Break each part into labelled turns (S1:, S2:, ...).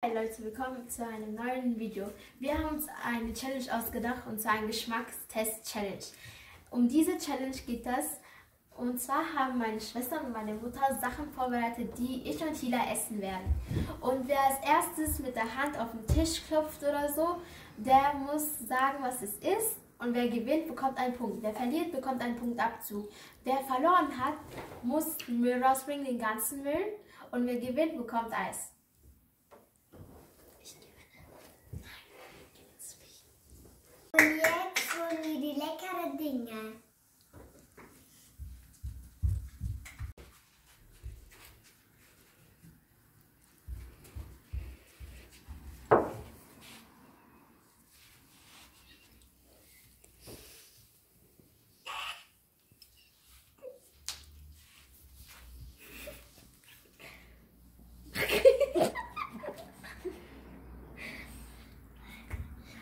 S1: Hi Leute, willkommen zu einem neuen Video. Wir haben uns eine Challenge ausgedacht und zwar ein Geschmackstest-Challenge. Um diese Challenge geht es. Und zwar haben meine Schwester und meine Mutter Sachen vorbereitet, die ich und Hila essen werden. Und wer als erstes mit der Hand auf den Tisch klopft oder so, der muss sagen, was es ist. Und wer gewinnt, bekommt einen Punkt. Wer verliert, bekommt einen Punktabzug. Wer verloren hat, muss Müll rausbringen, den ganzen Müll. Und wer gewinnt, bekommt Eis.
S2: Und jetzt holen wir die leckeren Dinge.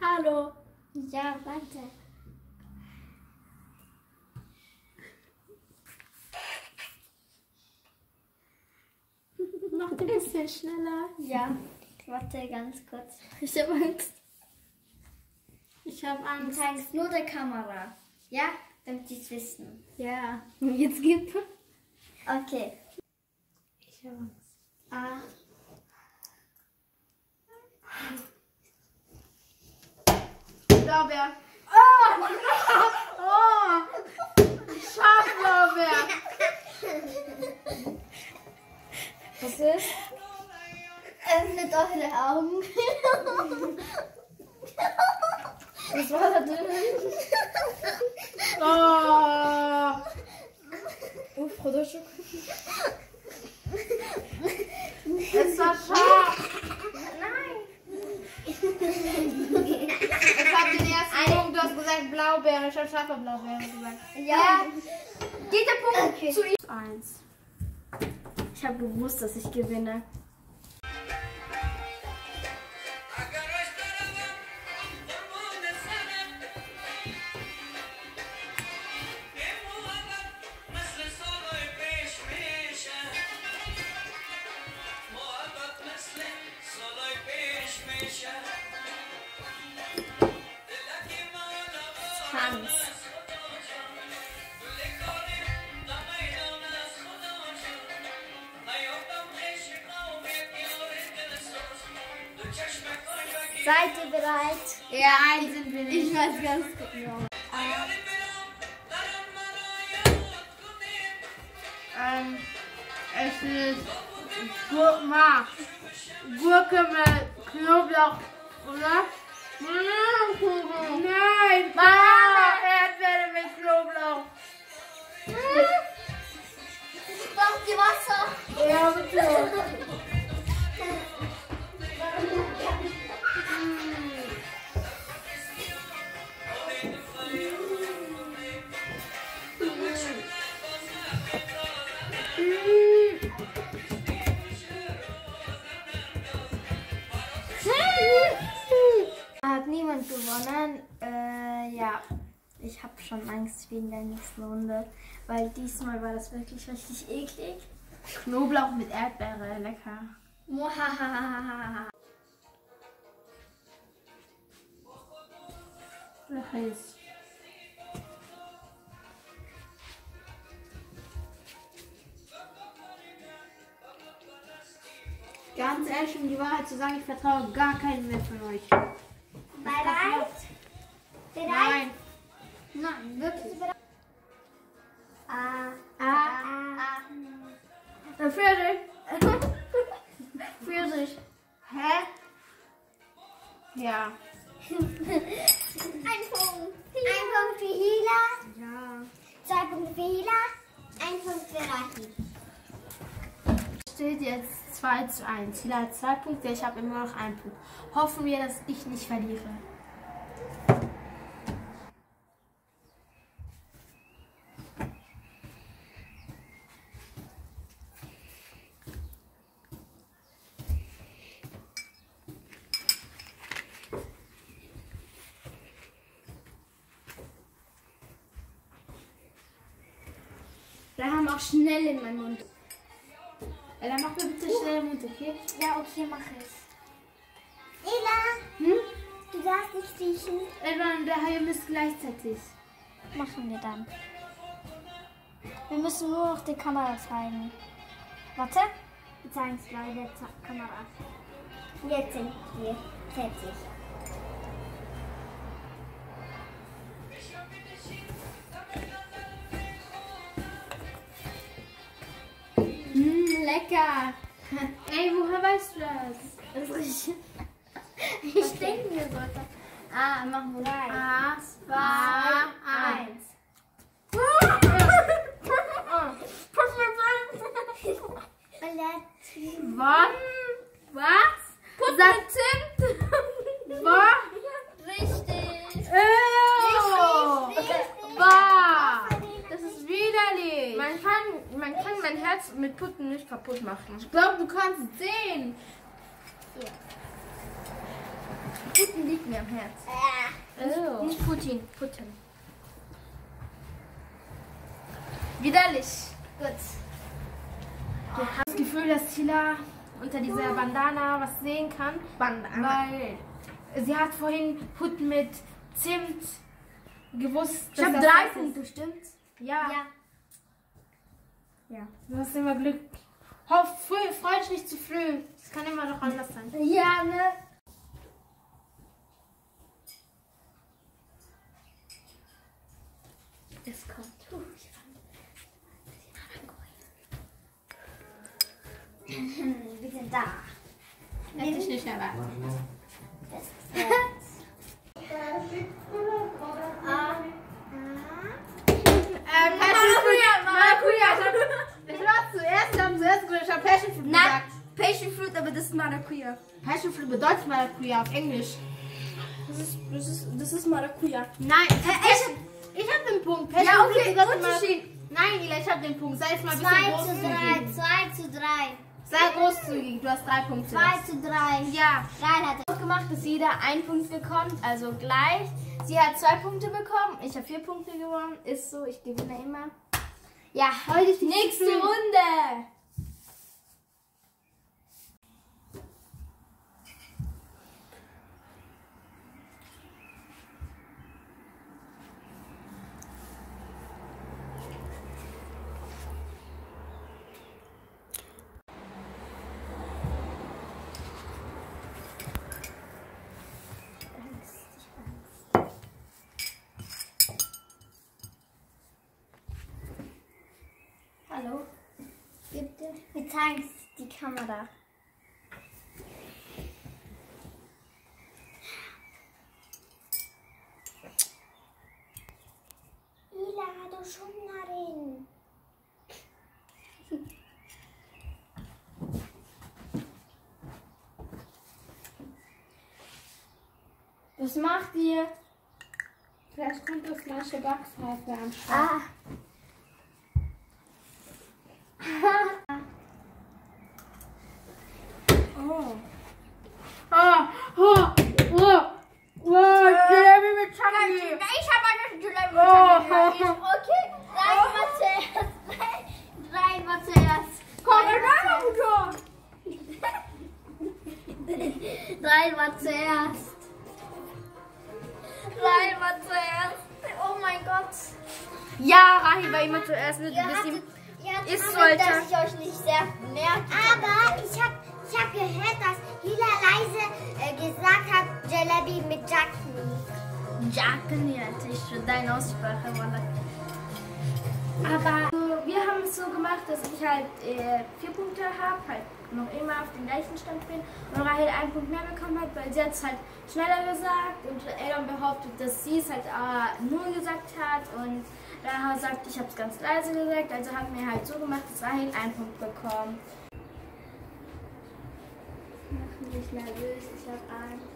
S1: Hallo.
S2: Ja, warte.
S1: Noch ein bisschen schneller.
S2: Ja, warte ganz kurz.
S1: Ich habe Angst. Ich habe
S2: Du
S1: Angst.
S2: zeigst nur der Kamera. Ja, damit die es wissen.
S1: Ja. Jetzt gibt
S2: Okay.
S1: Ich habe Angst.
S2: Ah.
S1: Blaubeer. Oh! Oh! Schafblaubeer.
S2: Was ist? Öffnet eure Augen.
S1: Was war da drin? Oh! Oh, Produktstück. Es war scharf.
S2: Nein.
S1: Ich habe den ersten Punkt, du hast gesagt Blaubeere. Ich habe scharfe Blaubeere gesagt.
S2: Ja.
S1: Geht der Punkt
S2: Okay.
S1: zu ihm? Eins. Gewusst, dass ich gewinne. Ja, sind wir nicht. Ich weiß ganz genau. Ähm, es ist Gurke, Gurke mit Knoblauch, oder? Nein, Erdbeere mit Knoblauch.
S2: Braucht ihr Wasser?
S1: Ja, bitte.
S2: Niemand gewonnen. Äh, ja. Ich habe schon Angst wegen der nächsten Runde, weil diesmal war das wirklich richtig eklig.
S1: Knoblauch mit Erdbeere, lecker. Heiß. Ganz ehrlich, um die Wahrheit zu sagen, ich vertraue gar keinen mehr von euch.
S2: Bereit? Bereit?
S1: Nein.
S2: Nein, wirklich. Ah,
S1: Ah,
S2: ah,
S1: Äh, Pfirsich. Pfirsich. Hä? Ja.
S2: Ein Punkt. Ein Punkt für Hila,
S1: Ja.
S2: zwei Punkte für Hila, ein Punkt für Rahi.
S1: Steht jetzt 2 zu 1. Hila hat zwei Punkte, ich habe immer noch einen Punkt. Hoffen wir, dass ich nicht verliere. Wir haben auch schnell in meinen Mund. Ella, mach mir bitte schnell den Mund, okay?
S2: Ja, okay, mach es. Ela,
S1: Hm?
S2: du darfst nicht riechen.
S1: Edward und der Hai müssen gleichzeitig.
S2: Machen wir dann. Wir müssen nur noch die Kamera zeigen. Warte. Wir zeigen es gleich der Kamera. Jetzt sind wir fertig.
S1: Lecker. Ey, woher weißt du das?
S2: Das riecht. Ich denke mir sollte. Ah, machen wir rein.
S1: A, zwei, eins. Was? Was? Zimt. Was?
S2: Richtig.
S1: Ew.
S2: Richtig.
S1: Bah. Widerlich. Man kann, man kann mein Herz mit Putten nicht kaputt machen. Ich glaube, du kannst es sehen. Putin liegt mir am Herz.
S2: Äh,
S1: Nicht Putin, Putin. Widerlich.
S2: Gut.
S1: Ich habe das Gefühl, dass Tila unter dieser Bandana was sehen kann.
S2: Bandana.
S1: Weil sie hat vorhin Putin mit Zimt gewusst.
S2: Ich habe drei. Punkte, stimmt's?
S1: Ja.
S2: Ja.
S1: Ja. Du hast immer Glück. Hoff, früh, freu dich nicht zu früh. Es kann immer noch anders sein.
S2: Ja, ne?
S1: Es kommt.
S2: Wir sind da.
S1: Hätte ich nicht erwartet.
S2: Das ist jetzt. Ah.
S1: Äh, Maracuja, Maracuja. Ich war zuerst, ich habe zuerst gesagt, ich habe Passion Fruit
S2: Nein,
S1: gesagt.
S2: Passion Fruit, aber das ist Maracuja.
S1: Passion Fruit bedeutet Maracuja auf Englisch.
S2: Das ist, das ist, das ist Maracuja.
S1: Nein, ich, ich habe den Punkt. Passion
S2: Ja, okay,
S1: Fruit bedeutet
S2: Unterschied.
S1: Maracuja. Nein, Ila, ich habe den Punkt. Sei jetzt mal ein bisschen
S2: 2 zu 3,
S1: großzügig.
S2: 2 zu 3.
S1: Sei großzügig, du hast drei Punkte.
S2: 2 zu 3.
S1: Ja.
S2: Rein hat er gemacht, dass jeder einen Punkt bekommt, also gleich. Sie hat zwei Punkte bekommen, ich habe vier Punkte gewonnen. Ist so, ich gewinne immer. Ja,
S1: Heute ist die
S2: nächste
S1: Runde.
S2: Runde. Hallo? Bitte? Wir zeigen die Kamera. Ila, du Schunnerin. Was macht ihr?
S1: Vielleicht kommt das gleiche Backpfeife am Start.
S2: Ah.
S1: Immer zuerst mit ein bisschen.
S2: ihr
S1: Ist sollte.
S2: dass ich euch nicht sehr merke.
S3: Aber ich habe ich hab gehört, dass Lila leise äh, gesagt hat, Jalebi mit Jackney.
S2: Jacken, ja, das ist schon deine Aussprache, Walla. Aber so, wir haben es so gemacht, dass ich halt äh, vier Punkte habe, halt noch immer auf dem gleichen Stand bin und Rahel einen Punkt mehr bekommen hat, weil sie hat es halt schneller gesagt und Elon behauptet, dass sie es halt äh, nur gesagt hat und Rahel sagt, ich habe es ganz leise gesagt, also haben wir halt so gemacht, dass Rahel einen Punkt bekommt. Mach mich nervös, ich habe Angst.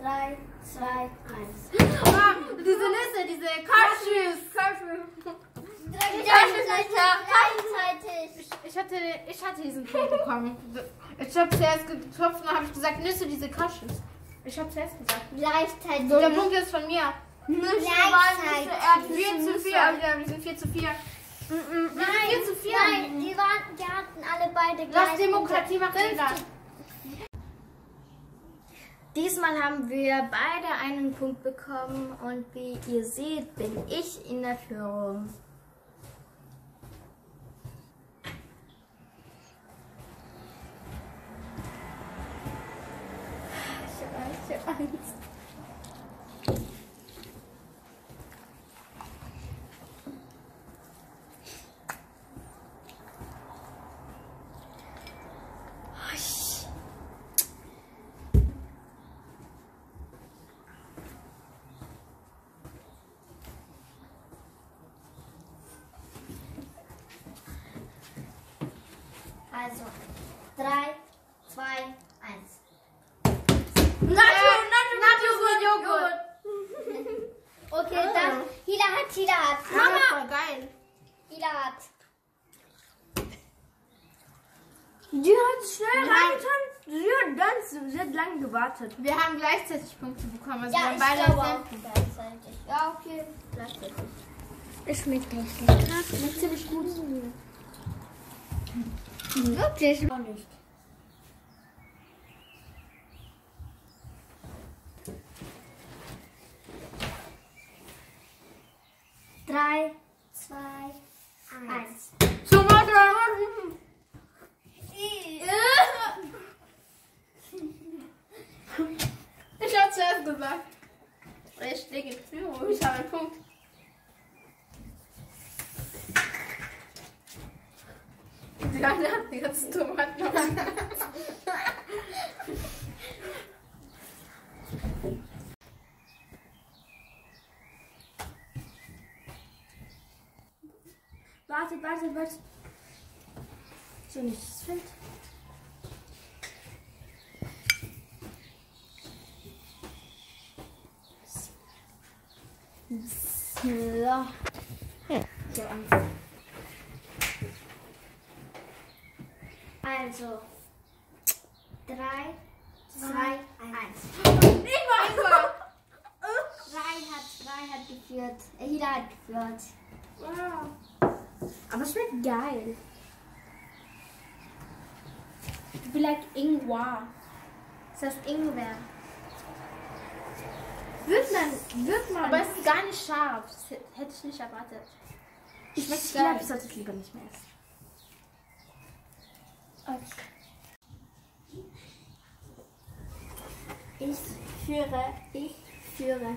S2: Drei, zwei, eins.
S1: Ah, diese Nüsse, diese Cashews.
S2: Gleichzeitig.
S1: Ich hatte, ich hatte diesen Punkt bekommen. Ich habe zuerst getroffen und habe gesagt, Nüsse, diese Cashews. Ich habe zuerst gesagt.
S2: Gleichzeitig.
S1: So, der Punkt ist von mir.
S2: Nicht
S3: Gleichzeitig.
S2: Er hat 4 zu 4. Ja, wir sind 4 zu 4. Wir sind 4 zu 4.
S3: Nein, die, waren, die hatten alle beide
S2: Lass
S3: gleich.
S2: Demokratie machen.
S4: Diesmal haben wir beide einen Punkt bekommen und wie ihr seht, bin ich in der Führung. Ich hab Angst.
S3: Also, 3, 2, 1.
S2: Nacho, Nacho, Joghurt.
S3: Okay, dann. Hila hat, Hila hat.
S2: Mama. Voll geil.
S3: Hila hat.
S2: Die hat schnell reingetan. Sie hat ganz, sie hat lange gewartet.
S1: Wir haben gleichzeitig Punkte bekommen. Also wir
S3: Ja,
S1: haben
S3: ich
S1: beide
S3: gleichzeitig. Ja, okay.
S1: gleichzeitig.
S4: Es schmeckt echt lecker. Schmeckt ziemlich gut. Wirklich?
S2: Auch nicht.
S3: Drei, zwei, eins.
S2: Tomate.
S1: Ich habe zuerst gesagt. Ich stehe in Führung. Ich habe einen Punkt. Die eine hat die ganzen Tomaten.
S2: Warte, warte, warte. So nicht das Feld.
S4: So.
S3: Also, drei, zwei, eins.
S4: Drei hat, drei hat geführt. Äh, Hila hat geführt.
S2: Aber es schmeckt geil. Like Ingwer.
S4: Das Ingwer?
S2: Wird man, wird man.
S1: Aber es ist gar nicht scharf. Das hätte ich nicht erwartet.
S2: ich
S1: schmeckt
S2: glaube,
S1: geil.
S2: ich sollte es lieber nicht mehr essen.
S4: Ich führe, ich führe.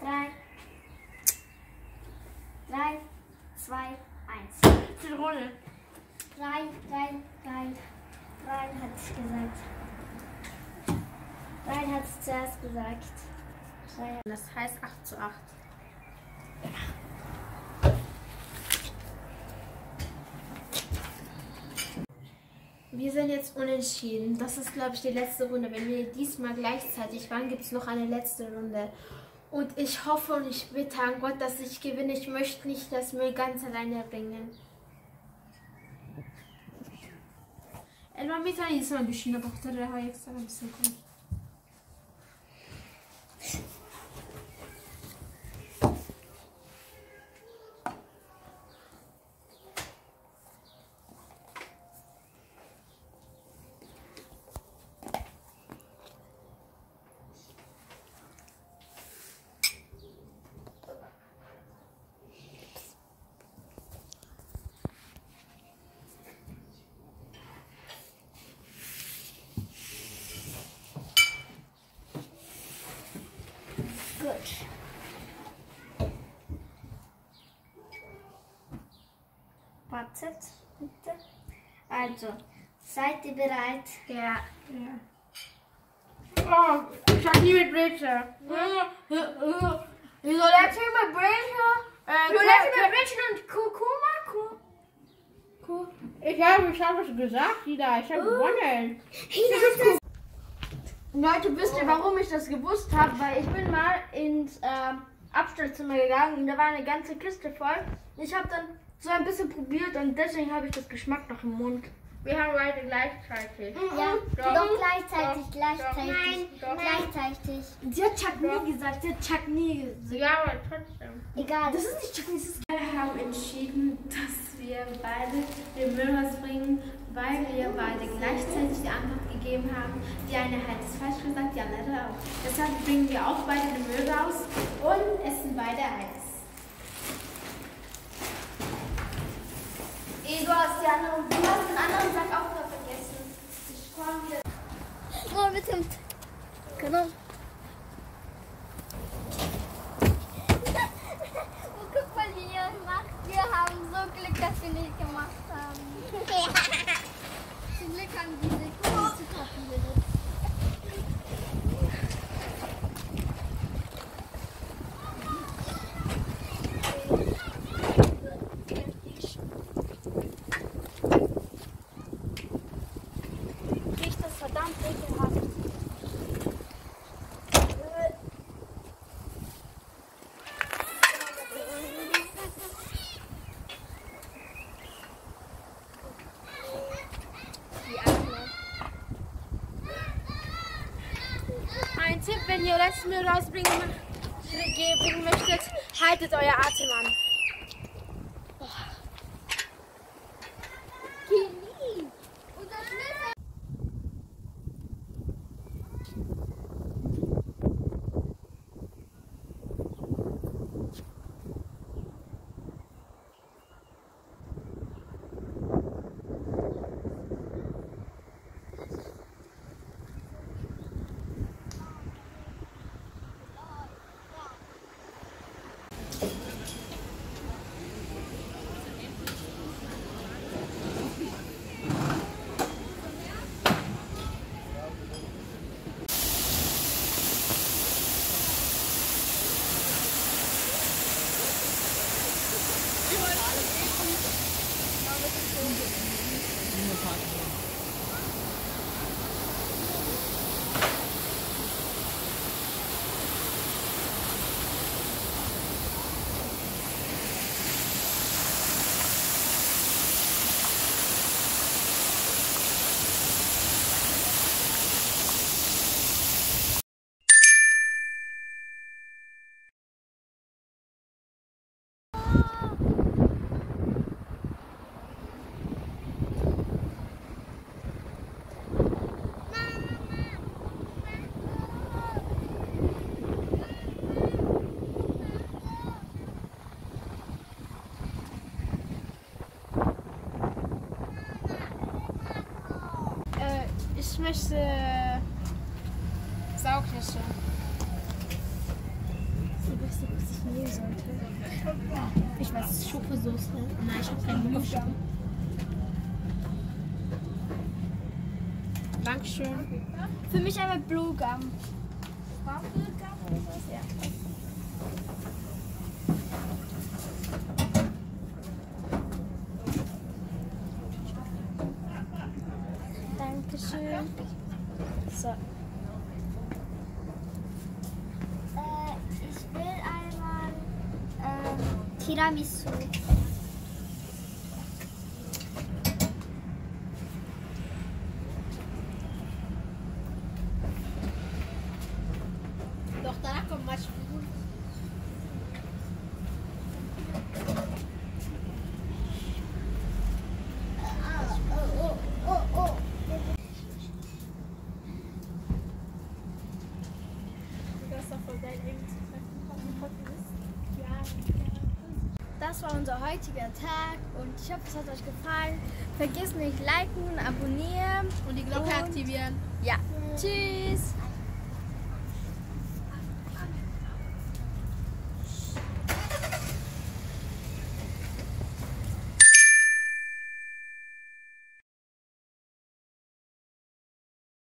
S3: Drei, drei, zwei, eins.
S2: Zitrone.
S3: Drei, drei, drei. Drei hat es gesagt. Drei hat es zuerst gesagt.
S1: Das heißt 8 zu 8. Wir sind jetzt unentschieden. Das ist, glaube ich, die letzte Runde. Wenn wir diesmal gleichzeitig waren, gibt es noch eine letzte Runde. Und ich hoffe und ich bitte an Gott, dass ich gewinne. Ich möchte nicht das Müll ganz alleine bringen. Elvan bir tane insan düşünüyor. Doktora hayır sana bir
S3: sakın. Wartet, bitte. Also, seid ihr bereit?
S1: Ja.
S2: Oh, ich hab nie mit Brötchen. Isolati mit Brötchen. Isolati mit Brötchen und Kurkuma. Kur- Kur-
S5: Ich habe ich hab es gesagt, Ida. Ich habe gewonnen.
S2: Leute, wisst ihr, warum ich das gewusst habe? Weil ich bin mal ins ähm, Abstellzimmer gegangen und da war eine ganze Kiste voll. Ich habe dann so ein bisschen probiert und deswegen habe ich das Geschmack noch im Mund.
S5: Wir haben beide gleichzeitig.
S3: Ja,
S5: Doch.
S3: doch, gleichzeitig,
S5: Doch.
S3: gleichzeitig.
S5: Nein, doch.
S3: gleichzeitig.
S2: Sie hat Chuck nie gesagt, sie hat Chuck nie gesagt.
S5: Ja, aber trotzdem.
S3: Egal.
S2: Das ist nicht Chuck, das ist
S1: Wir haben entschieden, dass wir beide den Müll rausbringen, weil wir beide gleichzeitig die Antwort gegeben haben. Die eine hat es falsch gesagt, die andere auch. Deshalb bringen wir auch beide den Müll raus und essen beide Eis. Eh, du hast, die anderen, du hast den anderen Sack auch noch vergessen. Ich komme wieder.
S3: Oh, bitte. Genau. Oh, guck mal, wie ihr macht. Wir haben so Glück, dass wir nicht gemacht haben. Zum Glück haben diese Kuchen zu kochen
S2: Müll rausbringen bringen möchtet, haltet euer Atem an. Äh, ich möchte Saugnüsse.
S1: Ich weiß nicht, was ich nehmen sollte. Ich weiß, Schokosoße. Nein, ich habe keine Mischung.
S5: Dankeschön.
S2: Für mich einmal Blue Gum. Dankeschön. So.
S3: Äh, ich will einmal ähm, Tiramisu.
S2: War unser heutiger Tag und ich hoffe, es hat euch gefallen. Vergesst nicht liken, abonnieren
S1: Und die Glocke
S2: Und-
S1: aktivieren.
S2: Ja. Tschüss.